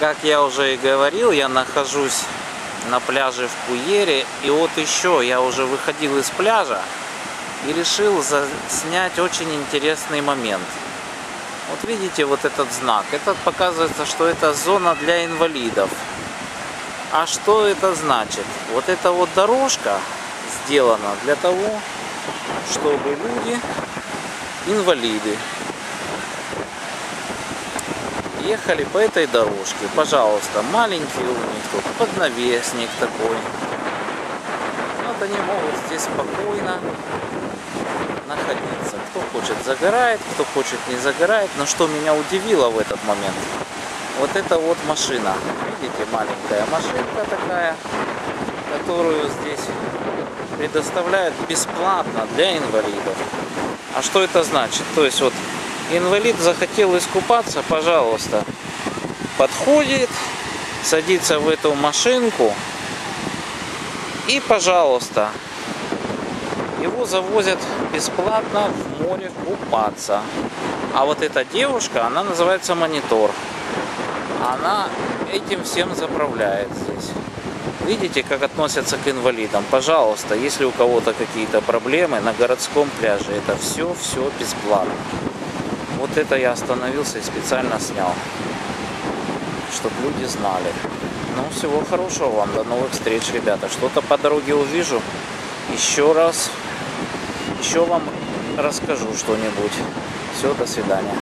Как я уже и говорил, я нахожусь на пляже в Пуере. И вот еще, я уже выходил из пляжа и решил снять очень интересный момент. Вот видите вот этот знак. Это показывается, что это зона для инвалидов. А что это значит? Вот эта вот дорожка сделана для того, чтобы люди, инвалиды, ехали по этой дорожке. Пожалуйста, маленький у них тут поднавесник такой. Вот они могут здесь спокойно находиться. Кто хочет загорает, кто хочет не загорает. Но что меня удивило в этот момент, вот эта вот машина. Видите, маленькая машинка такая, которую здесь предоставляют бесплатно для инвалидов. А что это значит? То есть вот инвалид захотел искупаться, пожалуйста, подходит, садится в эту машинку и, пожалуйста, его завозят бесплатно в море купаться. А вот эта девушка, она называется монитор. Она этим всем заправляет здесь. Видите, как относятся к инвалидам? Пожалуйста, если у кого-то какие-то проблемы на городском пляже, это все, все бесплатно. Вот это я остановился и специально снял, чтобы люди знали. Ну, всего хорошего вам, до новых встреч, ребята. Что-то по дороге увижу, еще раз, еще вам расскажу что-нибудь. Все, до свидания.